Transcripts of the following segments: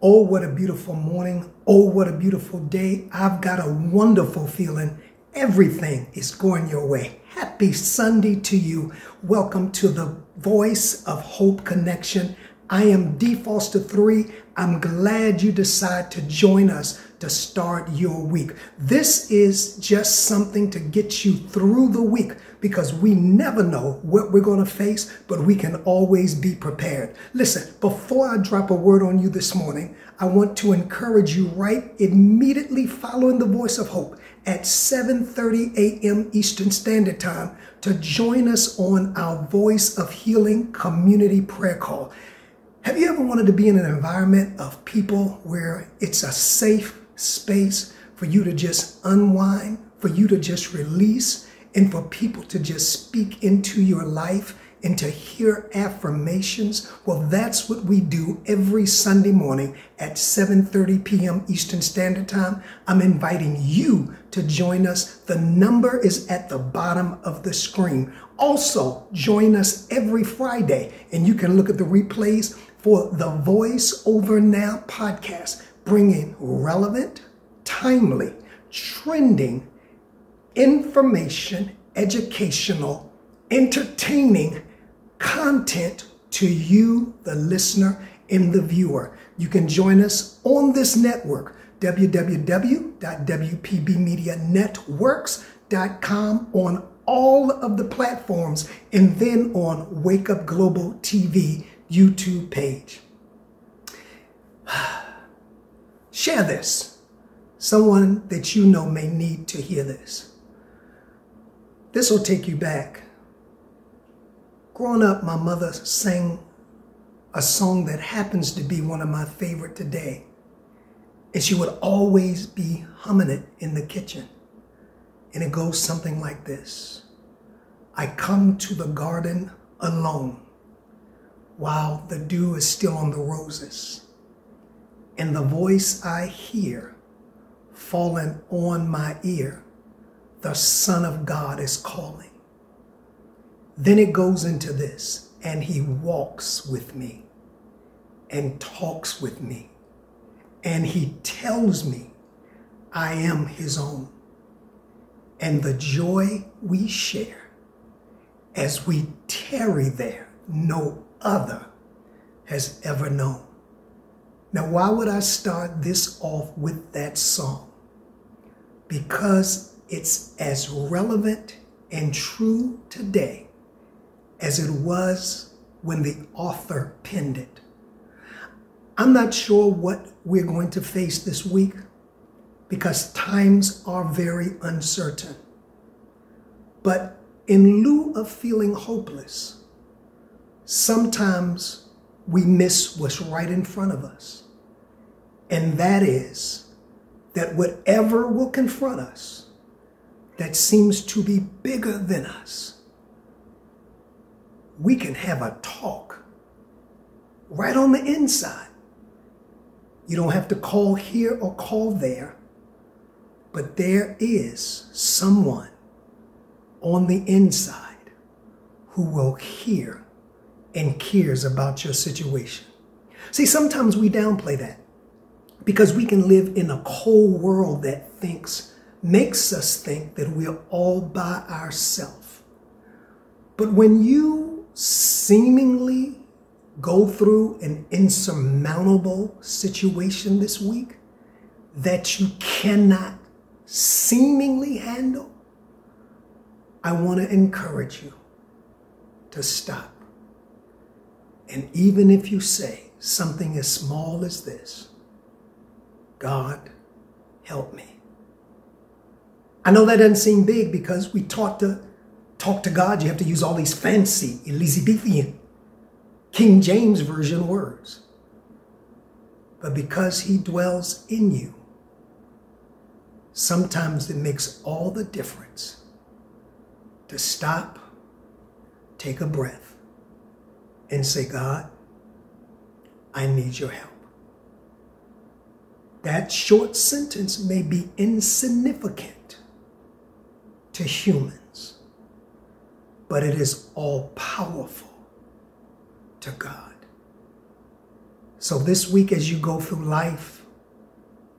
Oh, what a beautiful morning. Oh, what a beautiful day. I've got a wonderful feeling. Everything is going your way. Happy Sunday to you. Welcome to the Voice of Hope Connection. I am D Foster 3. I'm glad you decide to join us to start your week. This is just something to get you through the week because we never know what we're going to face, but we can always be prepared. Listen, before I drop a word on you this morning, I want to encourage you right immediately following the voice of hope at 7:30 a.m. Eastern Standard Time to join us on our Voice of Healing community prayer call. Have you ever wanted to be in an environment of people where it's a safe space for you to just unwind, for you to just release, and for people to just speak into your life and to hear affirmations. Well that's what we do every sunday morning at 7.30 p.m eastern standard time. I'm inviting you to join us. The number is at the bottom of the screen. Also join us every friday and you can look at the replays for the voice over now podcast bringing relevant timely trending information, educational, entertaining content to you, the listener and the viewer. You can join us on this network, www.wpbmedianetworks.com on all of the platforms and then on Wake Up Global TV YouTube page. Share this. Someone that you know may need to hear this. This will take you back. Growing up, my mother sang a song that happens to be one of my favorite today. And she would always be humming it in the kitchen. And it goes something like this. I come to the garden alone while the dew is still on the roses. And the voice I hear falling on my ear the Son of God is calling. Then it goes into this, and he walks with me and talks with me, and he tells me I am his own. And the joy we share as we tarry there, no other has ever known. Now, why would I start this off with that song? Because it's as relevant and true today as it was when the author penned it. I'm not sure what we're going to face this week because times are very uncertain. But in lieu of feeling hopeless, sometimes we miss what's right in front of us. And that is that whatever will confront us, that seems to be bigger than us, we can have a talk right on the inside. You don't have to call here or call there, but there is someone on the inside who will hear and cares about your situation. See, sometimes we downplay that because we can live in a cold world that thinks makes us think that we're all by ourselves. But when you seemingly go through an insurmountable situation this week that you cannot seemingly handle, I want to encourage you to stop. And even if you say something as small as this, God, help me. I know that doesn't seem big because we taught to talk to God. You have to use all these fancy Elizabethan King James Version words. But because he dwells in you, sometimes it makes all the difference to stop, take a breath, and say, God, I need your help. That short sentence may be insignificant to humans, but it is all powerful to God. So this week, as you go through life,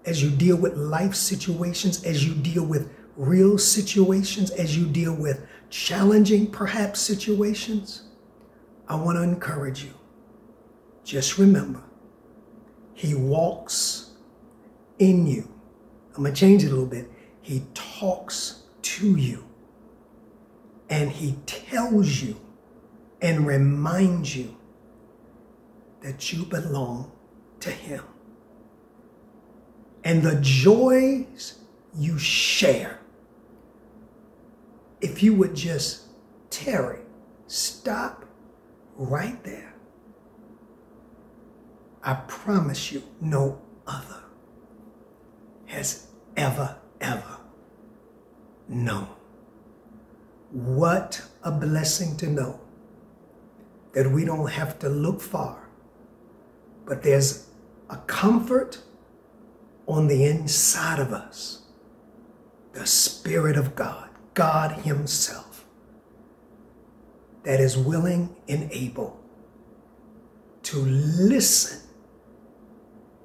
as you deal with life situations, as you deal with real situations, as you deal with challenging, perhaps, situations, I want to encourage you. Just remember, He walks in you. I'm going to change it a little bit. He talks to you. And He tells you and reminds you that you belong to Him. And the joys you share, if you would just tarry, stop right there. I promise you, no other has ever, ever known. What a blessing to know that we don't have to look far, but there's a comfort on the inside of us. The Spirit of God, God Himself, that is willing and able to listen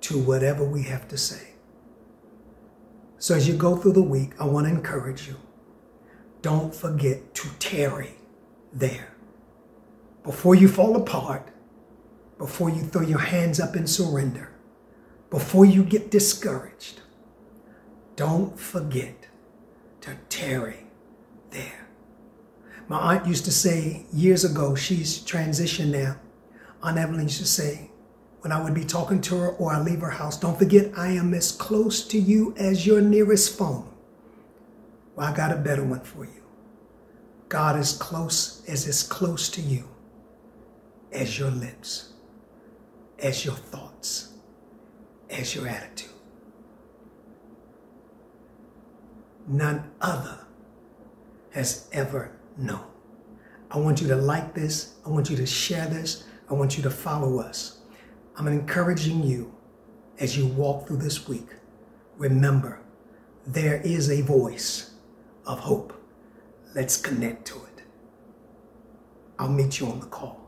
to whatever we have to say. So as you go through the week, I want to encourage you. Don't forget to tarry there. Before you fall apart, before you throw your hands up in surrender, before you get discouraged, don't forget to tarry. My aunt used to say years ago, she's transitioned now. Aunt Evelyn used to say, when I would be talking to her or I leave her house, don't forget I am as close to you as your nearest phone. Well, I got a better one for you. God is close as is close to you as your lips, as your thoughts, as your attitude. None other has ever known. I want you to like this. I want you to share this. I want you to follow us. I'm encouraging you as you walk through this week. Remember, there is a voice of hope. Let's connect to it. I'll meet you on the call.